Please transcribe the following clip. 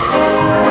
Música